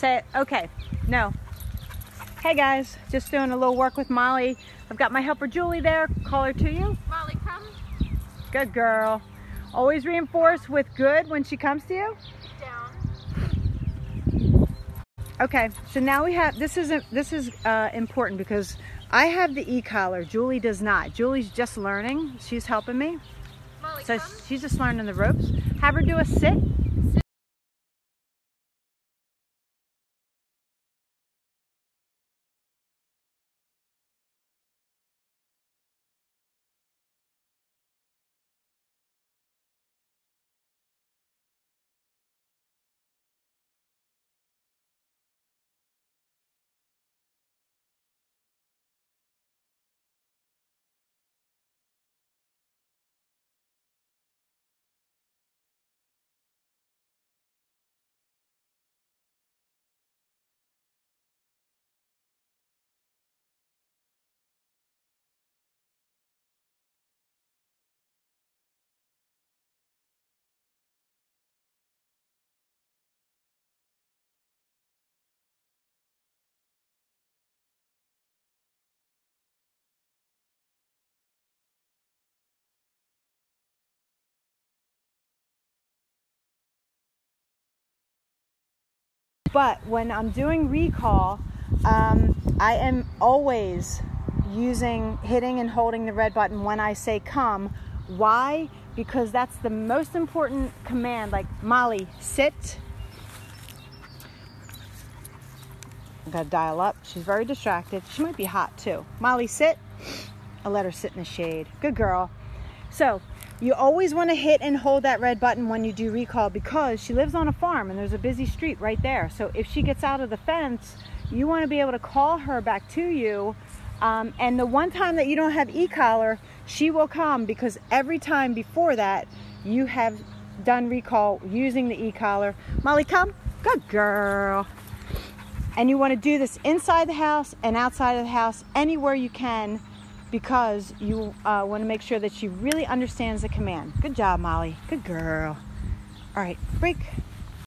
Say it. Okay. No. Hey guys, just doing a little work with Molly. I've got my helper Julie there. Call her to you. Molly, come Good girl. Always reinforce with good when she comes to you. down. Okay, so now we have this is this is uh, important because I have the e-collar. Julie does not. Julie's just learning. She's helping me, Molly, so come. she's just learning the ropes. Have her do a sit. But when I'm doing recall, um, I am always using hitting and holding the red button when I say come. Why? Because that's the most important command. Like Molly, sit. I gotta dial up. She's very distracted. She might be hot too. Molly, sit. I'll let her sit in the shade. Good girl. So you always want to hit and hold that red button when you do recall because she lives on a farm and there's a busy street right there. So if she gets out of the fence, you want to be able to call her back to you. Um, and the one time that you don't have e-collar, she will come because every time before that, you have done recall using the e-collar. Molly, come. Good girl. And you want to do this inside the house and outside of the house, anywhere you can, because you uh, want to make sure that she really understands the command. Good job, Molly. Good girl. All right, break.